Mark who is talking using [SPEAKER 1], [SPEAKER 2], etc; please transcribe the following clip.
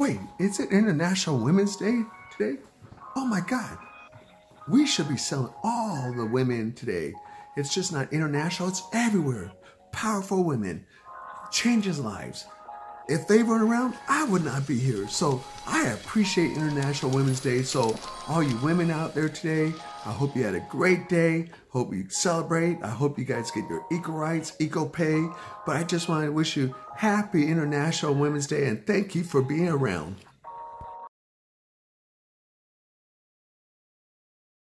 [SPEAKER 1] Wait, is it International Women's Day today? Oh my God. We should be selling all the women today. It's just not international, it's everywhere. Powerful women, changes lives. If they weren't around, I would not be here. So I appreciate International Women's Day. So all you women out there today, I hope you had a great day. Hope you celebrate. I hope you guys get your equal rights, equal pay. But I just want to wish you happy International Women's Day and thank you for being around.